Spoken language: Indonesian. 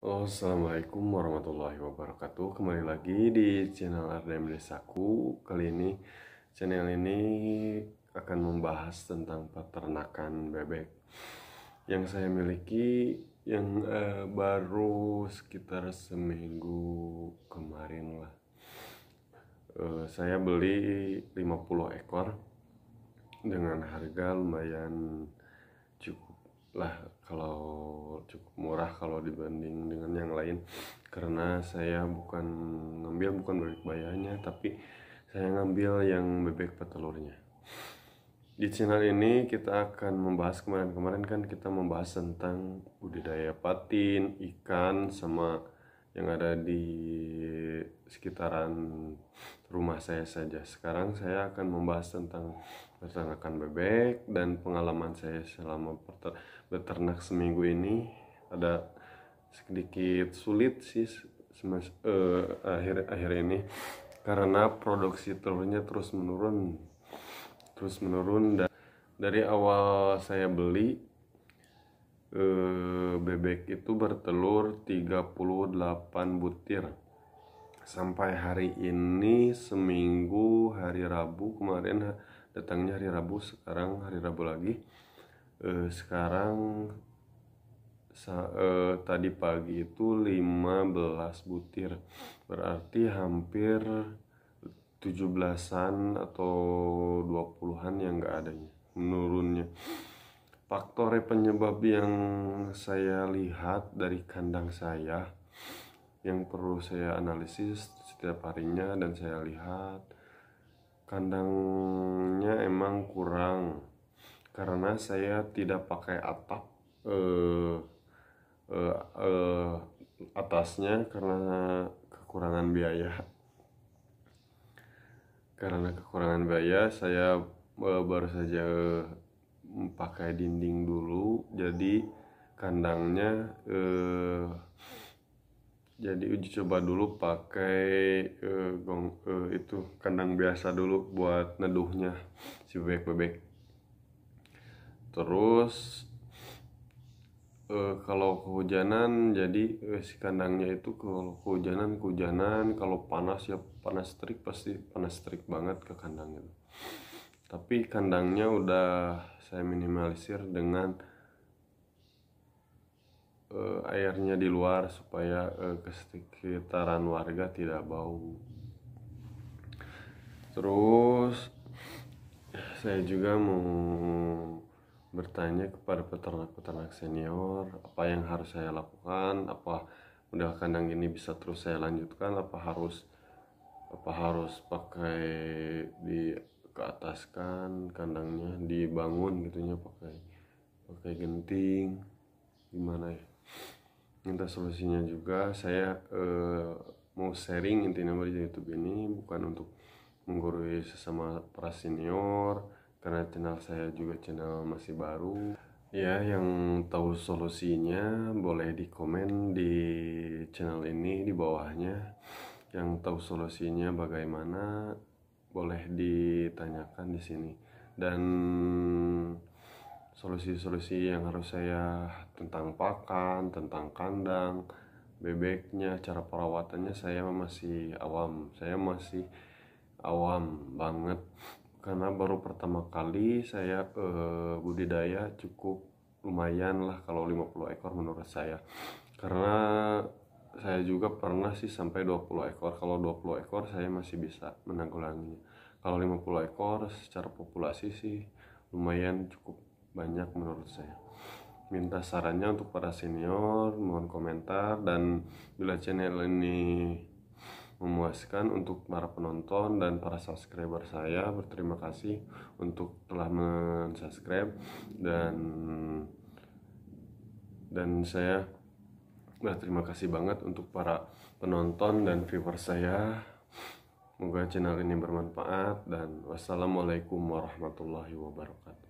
Oh, Assalamualaikum warahmatullahi wabarakatuh. Kembali lagi di channel RDM Desaku. Kali ini channel ini akan membahas tentang peternakan bebek Yang saya miliki yang eh, baru sekitar seminggu kemarin lah. Eh, Saya beli 50 ekor dengan harga lumayan cukup lah kalau cukup murah kalau dibanding dengan yang lain. Karena saya bukan ngambil bukan bebek bayanya tapi saya ngambil yang bebek petelurnya di channel ini kita akan membahas kemarin-kemarin kan kita membahas tentang budidaya patin, ikan sama yang ada di sekitaran rumah saya saja. Sekarang saya akan membahas tentang peternakan bebek dan pengalaman saya selama beternak seminggu ini ada sedikit sulit sih semas, uh, akhir akhir ini karena produksi telurnya terus menurun terus menurun dan dari awal saya beli uh, bebek itu bertelur 38 butir. Sampai hari ini seminggu hari Rabu kemarin datangnya hari Rabu sekarang hari Rabu lagi. Eh, sekarang eh, tadi pagi itu 15 butir. Berarti hampir 17-an atau 20-an yang enggak adanya menurunnya faktor penyebab yang saya lihat dari kandang saya yang perlu saya analisis setiap harinya dan saya lihat kandangnya emang kurang. Karena saya tidak pakai atap eh, eh, eh, atasnya karena kekurangan biaya. Karena kekurangan biaya saya eh, baru saja pakai dinding dulu jadi kandangnya eh, jadi uji coba dulu pakai uh, gong uh, itu kandang biasa dulu buat neduhnya si bebek-bebek. Terus uh, kalau kehujanan jadi uh, si kandangnya itu kalau kehujanan kehujanan kalau panas ya panas terik pasti panas terik banget ke kandangnya tapi kandangnya udah saya minimalisir dengan uh, airnya di luar supaya uh, ke sekitaran warga tidak bau. Terus saya juga mau bertanya kepada peternak-peternak senior apa yang harus saya lakukan, apa udah kandang ini bisa terus saya lanjutkan, apa harus apa harus pakai di ke atas kan kandangnya dibangun gitunya pakai pakai genting gimana ya. Minta solusinya juga saya uh, mau sharing intinya di YouTube ini bukan untuk menggurui sesama para senior karena channel saya juga channel masih baru. Ya yang tahu solusinya boleh di komen di channel ini di bawahnya. Yang tahu solusinya bagaimana boleh ditanyakan di sini dan solusi-solusi yang harus saya tentang pakan, tentang kandang, bebeknya, cara perawatannya saya masih awam. Saya masih awam banget karena baru pertama kali saya eh, budidaya cukup lumayan lah kalau 50 ekor menurut saya. Karena saya juga pernah sih sampai 20 ekor. Kalau 20 ekor saya masih bisa menanggulanginya. Kalau 50 ekor secara populasi sih lumayan cukup banyak menurut saya minta sarannya untuk para senior mohon komentar dan bila channel ini memuaskan untuk para penonton dan para subscriber saya berterima kasih untuk telah mensubscribe dan dan saya berterima kasih banget untuk para penonton dan viewer saya. Semoga channel ini bermanfaat dan wassalamualaikum warahmatullahi wabarakatuh